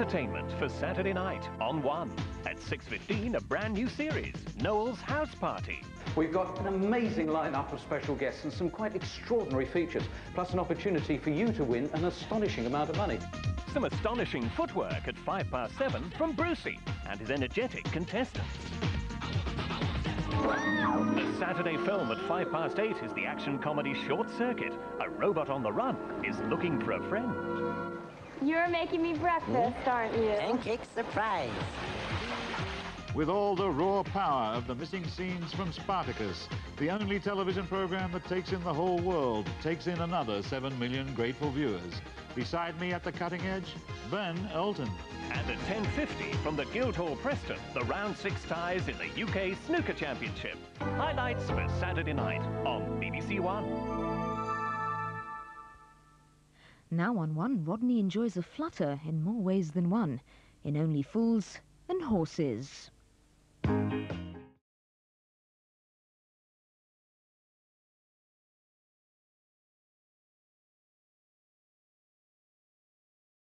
entertainment for Saturday night on 1. At 6.15, a brand new series, Noel's House Party. We've got an amazing lineup of special guests and some quite extraordinary features, plus an opportunity for you to win an astonishing amount of money. Some astonishing footwork at 5 past 7 from Brucey and his energetic contestants. The Saturday film at 5 past 8 is the action comedy Short Circuit. A robot on the run is looking for a friend. You're making me breakfast, aren't you? Pancake surprise. With all the raw power of the missing scenes from Spartacus, the only television program that takes in the whole world, takes in another 7 million grateful viewers. Beside me at the cutting edge, Ben Elton. And at 10.50 from the Guildhall Preston, the round six ties in the UK Snooker Championship. Highlights for Saturday night on BBC One. Now on One, Rodney enjoys a flutter in more ways than one, in Only Fools and Horses.